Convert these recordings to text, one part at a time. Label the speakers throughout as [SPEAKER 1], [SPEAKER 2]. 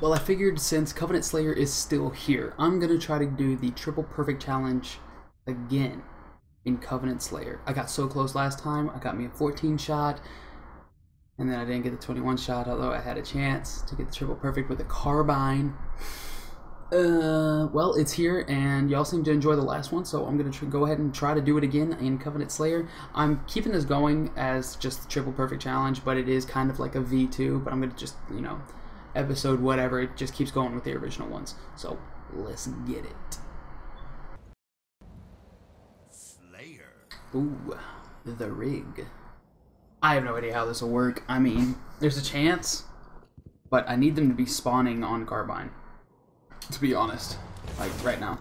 [SPEAKER 1] Well, I figured since Covenant Slayer is still here, I'm gonna try to do the triple perfect challenge again in Covenant Slayer. I got so close last time. I got me a 14 shot, and then I didn't get the 21 shot, although I had a chance to get the triple perfect with a carbine. Uh, well, it's here, and y'all seem to enjoy the last one, so I'm gonna go ahead and try to do it again in Covenant Slayer. I'm keeping this going as just the triple perfect challenge, but it is kind of like a V2. But I'm gonna just, you know, episode whatever. It just keeps going with the original ones. So let's get it.
[SPEAKER 2] Slayer.
[SPEAKER 1] Ooh, the rig. I have no idea how this will work. I mean, there's a chance, but I need them to be spawning on Carbine. To be honest, like right now.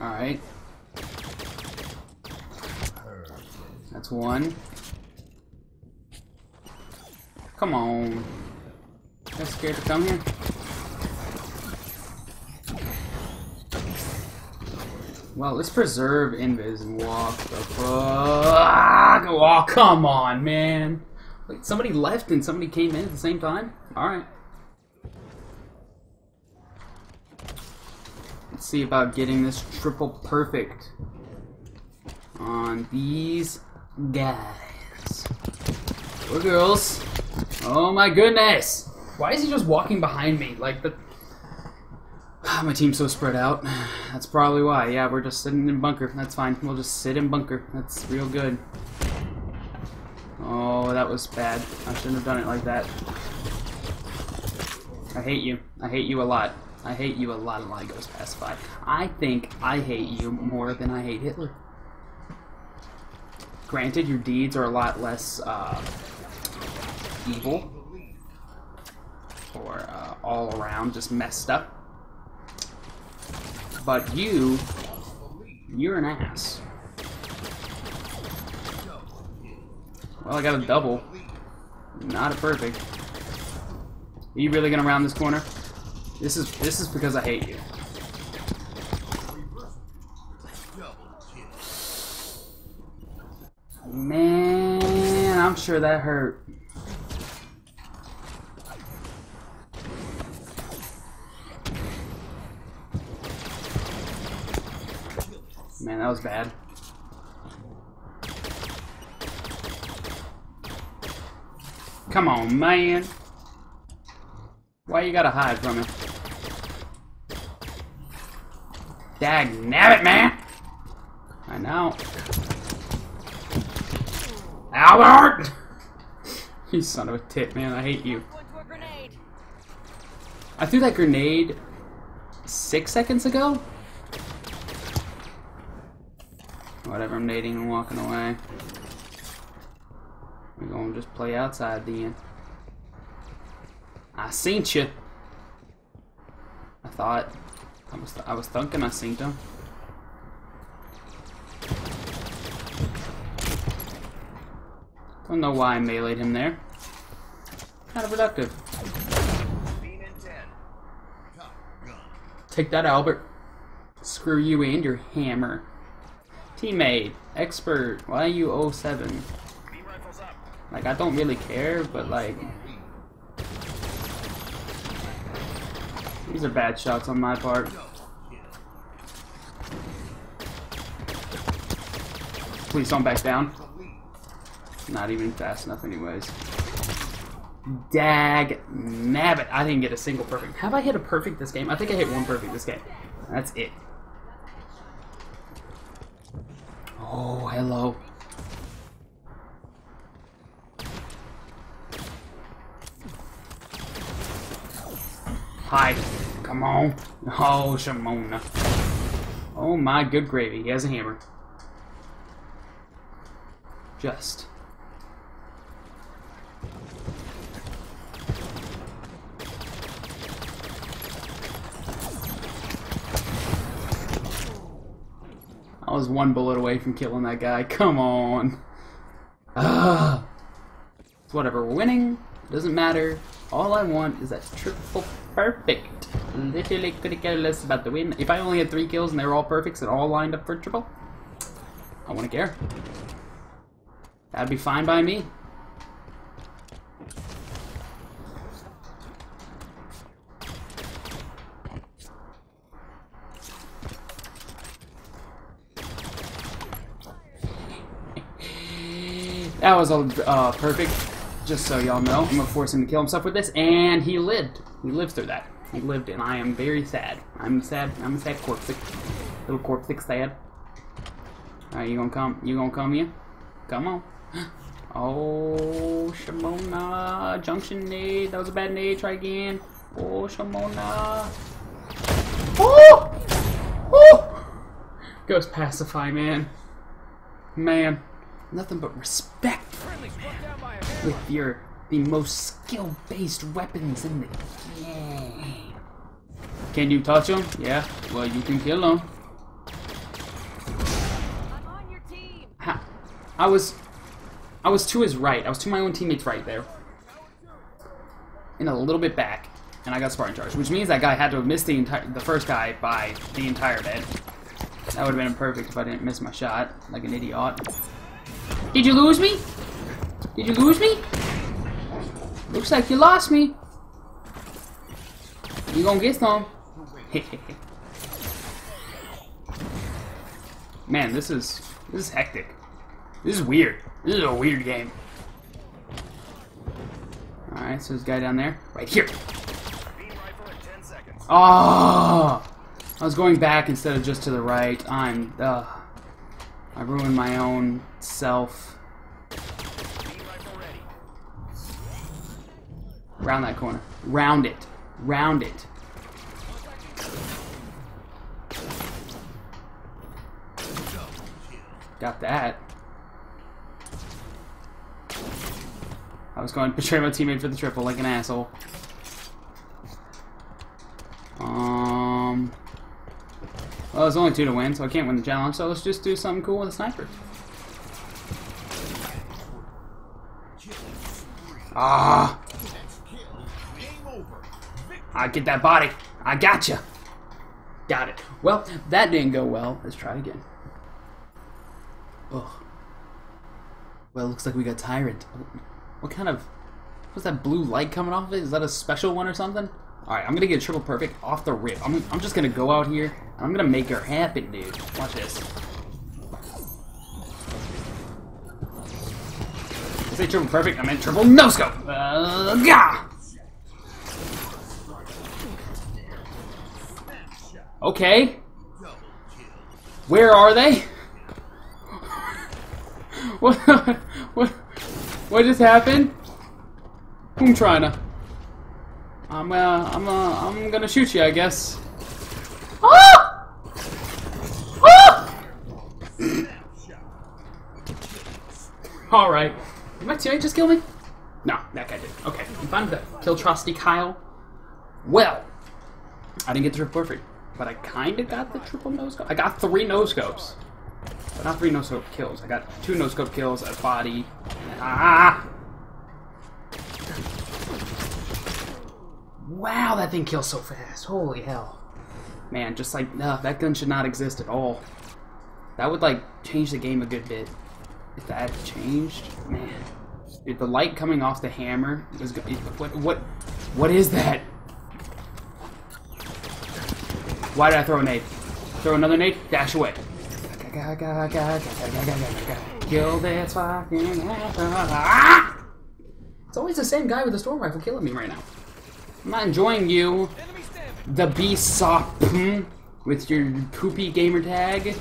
[SPEAKER 1] Alright. That's one. Come on. You're scared to come here? Well, let's preserve invis and walk the fuck. Oh, come on, man. Wait, somebody left and somebody came in at the same time? Alright. Let's see about getting this triple perfect on these guys. Or girls. Oh my goodness! Why is he just walking behind me? Like the my team's so spread out. That's probably why. Yeah, we're just sitting in bunker. That's fine. We'll just sit in bunker. That's real good. Oh, that was bad. I shouldn't have done it like that. I hate you. I hate you a lot. I hate you a lot. A lot goes pacify. I think I hate you more than I hate Hitler. Granted, your deeds are a lot less uh, evil or uh, all around just messed up. But you, you're an ass. Well, I got a double. Not a perfect. Are you really gonna round this corner? This is this is because I hate you. Man, I'm sure that hurt. Man, that was bad. Come on, man. Why you gotta hide from me? Dag nabbit, man! I know. Albert! you son of a tit, man. I hate you.
[SPEAKER 3] Going to a grenade.
[SPEAKER 1] I threw that grenade six seconds ago? Whatever, I'm nading and walking away. We're gonna just play outside then. I seen you. I thought. I was, I was thinking I seen him. I don't know why I meleeed him there. Kind of productive.
[SPEAKER 2] Beam in 10. Top gun.
[SPEAKER 1] Take that, Albert. Screw you and your hammer. Teammate, expert, why are you 07?
[SPEAKER 2] Beam rifles up.
[SPEAKER 1] Like, I don't really care, but like... These are bad shots on my part. Please don't back down. Not even fast enough anyways. Dag nabbit. I didn't get a single perfect. Have I hit a perfect this game? I think I hit one perfect this game. That's it. Oh, hello. Hi. Come on. Oh, Shimona. Oh my good gravy. He has a hammer. Just. Was one bullet away from killing that guy. Come on. Ah. It's whatever. We're winning. Doesn't matter. All I want is that triple perfect. Literally couldn't care less about the win. If I only had three kills and they were all perfects and all lined up for triple, I wouldn't care. That'd be fine by me. That was uh, perfect. Just so y'all know, I'm gonna force him to kill himself with this, and he lived. He lived through that. He lived, and I am very sad. I'm sad. I'm a sad corpse. Little corpse sad. Alright, you gonna come? You gonna come here? Come on. Oh, Shimona. Junction nade. That was a bad nade. Try again. Oh, Shimona. Oh! Oh! Ghost pacify, man. Man. Nothing but respect with your the most skill-based weapons in the game. Can you touch him? Yeah. Well, you can kill him.
[SPEAKER 3] I'm on your team.
[SPEAKER 1] Ha- I was, I was to his right. I was to my own teammate's right there, and a little bit back, and I got Spartan charge, which means that guy had to have missed the entire, the first guy by the entire bit. That would have been perfect if I didn't miss my shot like an idiot. Did you lose me? Did you lose me? Looks like you lost me. You gonna get some? Man, this is this is hectic. This is weird. This is a weird game. Alright, so this guy down there. Right here.
[SPEAKER 2] Beam rifle in 10 seconds.
[SPEAKER 1] Oh! I was going back instead of just to the right. I'm, uh, I ruined my own self. Round that corner. Round it. Round it. Got that. I was going to betray my teammate for the triple like an asshole. Um. Well, there's only two to win, so I can't win the challenge, so let's just do something cool with a sniper. Ah! I get that body. I gotcha. Got it. Well, that didn't go well. Let's try again. Ugh. Well, looks like we got Tyrant. What kind of... What's that blue light coming off of it? Is that a special one or something? Alright, I'm gonna get a triple perfect off the rip. I'm, I'm just gonna go out here, I'm gonna make her happen, dude. Watch this. Say triple perfect, I meant triple no-scope. Uh, gah! Okay. Where are they? what? What? What just happened? I'm trying to? I'm uh, I'm uh, I'm gonna shoot you, I guess. Ah! Ah! All right. Did my teammate just kill me? No, that guy did. Okay, I'm fine with that. Kill Trusty Kyle. Well, I didn't get the triple perfect, but I kind of got the triple no scope. I got three no scopes, but not three no scope kills. I got two no scope kills, a body. Ah! Wow, that thing kills so fast. Holy hell. Man, just like, uh, that gun should not exist at all. That would, like, change the game a good bit. If that changed, man. Dude, the light coming off the hammer is what, what, what is that? Why did I throw a nade? Throw another nade? Dash away. Kill this fucking Ah! It's always the same guy with the storm rifle killing me right now. I'm not enjoying you, the Beast with your poopy gamer tag.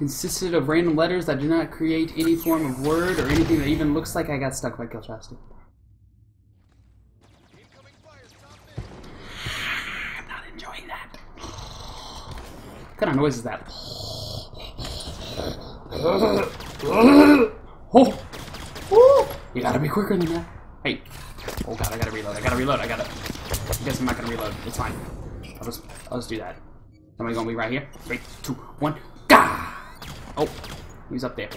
[SPEAKER 1] Consisted of random letters that do not create any form of word or anything that even looks like I got stuck by Kilchasty. I'm not enjoying that. What kind of noise is that? Oh! Oh! You gotta be quicker than that. Hey. Oh god, I gotta reload. I gotta reload. I gotta. I guess I'm not gonna reload. It's fine. I'll just, I'll just do that. Somebody's gonna be right here. Three, two, one. Oh, he's up there.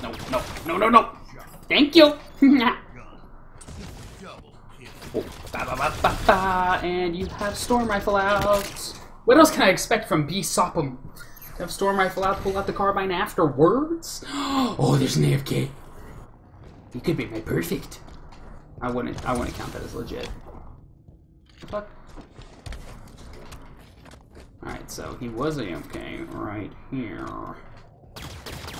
[SPEAKER 1] No, no, no, no, no. Thank you. Oh, ba, ba, ba, and you have storm rifle out. What else can I expect from B Sophom? Have storm rifle out, pull out the carbine afterwards? Oh, there's an AFK. He could be my perfect. I wouldn't. I wouldn't count that as legit. Fuck? So he was AFK right here.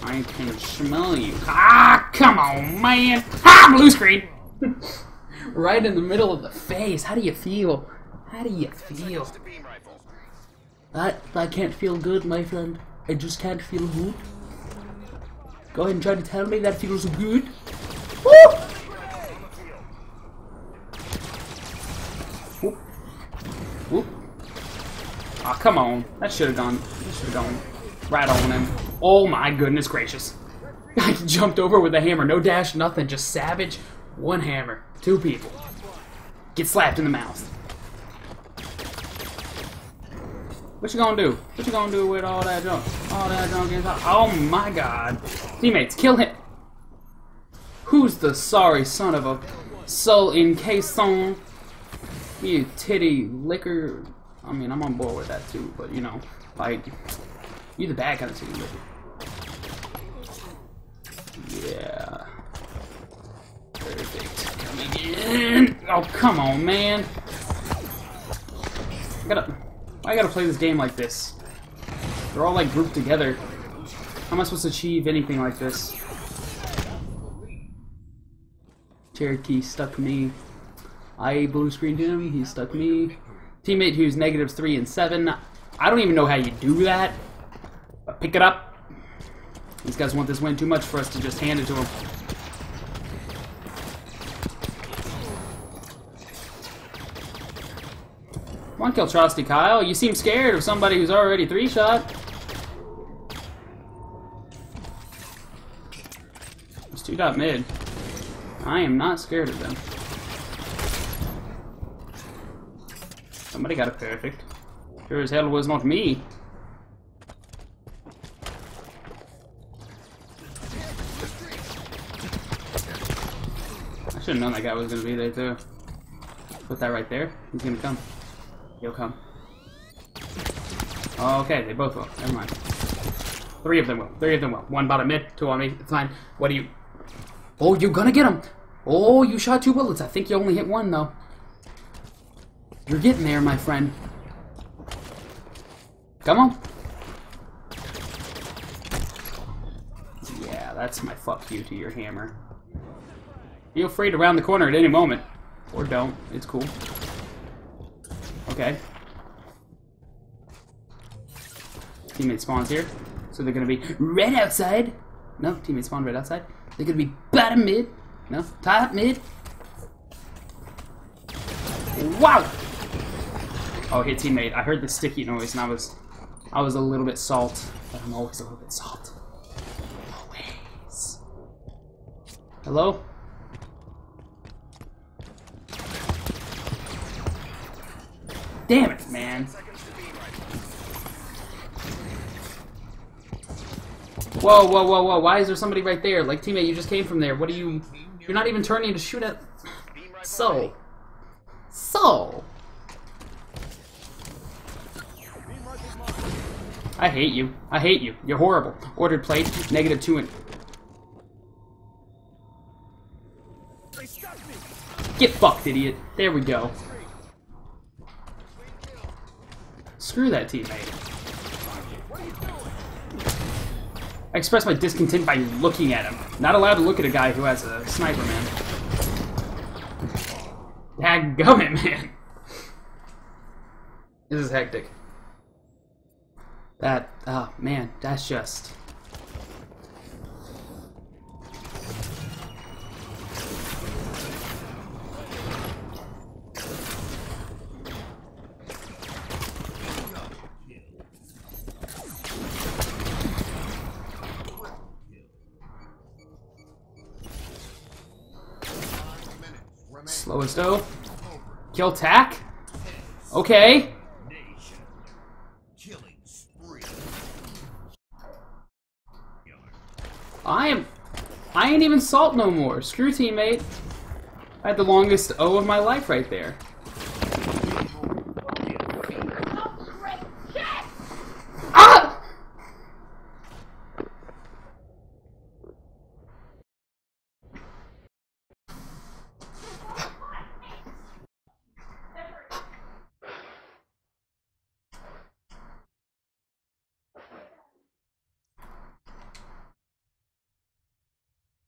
[SPEAKER 1] I can smell you. Ah, come on, man! Ah, blue screen. right in the middle of the face. How do you feel? How do you feel? I, I can't feel good, my friend. I just can't feel good. Go ahead and try to tell me that feels good. Woo! Aw, come on. That should have gone. That should have gone right on him. Oh my goodness gracious. I jumped over with a hammer. No dash, nothing. Just savage. One hammer. Two people. Get slapped in the mouth. What you gonna do? What you gonna do with all that junk? All that junk inside? Oh my god. Teammates, kill him. Who's the sorry son of a soul in caisson? You titty liquor. I mean, I'm on board with that too, but you know, like, you're the bad kind of liquor. Yeah. Perfect. Oh, come on, man. I gotta. I gotta play this game like this. They're all like grouped together. How am I supposed to achieve anything like this? Cherokee stuck me. I blue screened him. He stuck me. Teammate who's negatives negative three and seven. I don't even know how you do that. But pick it up. These guys want this win too much for us to just hand it to them. Come on, kill Trusty Kyle. You seem scared of somebody who's already three shot. There's two dot mid. I am not scared of them. Somebody got a perfect. Sure as hell was not me. I should have known that guy was gonna be there too. Put that right there. He's gonna come. He'll come. Okay, they both will. Never mind. Three of them will. Three of them will. One bottom mid, two on me. It's fine. What do you... Oh, you're gonna get him! Oh, you shot two bullets. I think you only hit one, though. You're getting there, my friend. Come on. Yeah, that's my fuck you to your hammer. Feel free to round the corner at any moment. Or don't. It's cool. Okay. Teammate spawns here. So they're gonna be red outside. No, teammate spawn red outside. They're gonna be bottom mid. No, top mid. Wow! Oh, hit teammate. I heard the sticky noise and I was I was a little bit salt. But I'm always a little bit salt. Always. Hello? Damn it, man. Whoa, whoa, whoa, whoa. Why is there somebody right there? Like, teammate, you just came from there. What are you... You're not even turning to shoot at... So. So. I hate you. I hate you. You're horrible. Ordered plate, negative two and... Get fucked, idiot. There we go. Screw that teammate. I express my discontent by looking at him. Not allowed to look at a guy who has a sniper, man. Dadgummit, man. This is hectic. That, oh man, that's just... Slowest though. Killtac? Okay.
[SPEAKER 2] Killing spree.
[SPEAKER 1] I am... I ain't even salt no more. Screw teammate. I had the longest O of my life right there.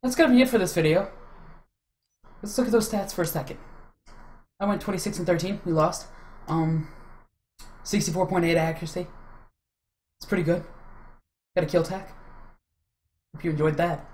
[SPEAKER 1] That's gonna be it for this video. Let's look at those stats for a second. I went 26 and 13. We lost. Um, 64.8 accuracy. It's pretty good. Got a killtac. Hope you enjoyed that.